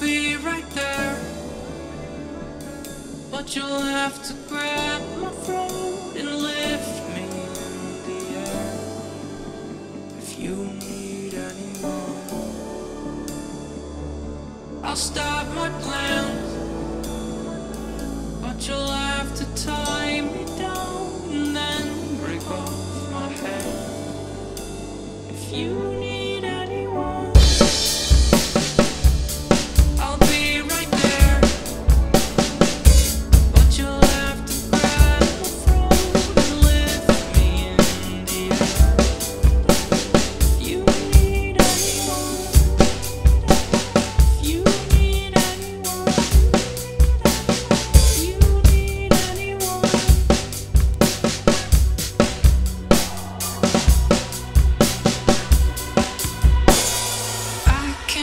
Be right there. But you'll have to grab my throat and lift me in the air. If you need anyone, I'll stop my plans. But you'll have to tie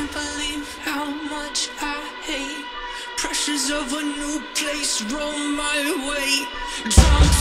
can't believe how much I hate pressures of a new place roll my way. Drunk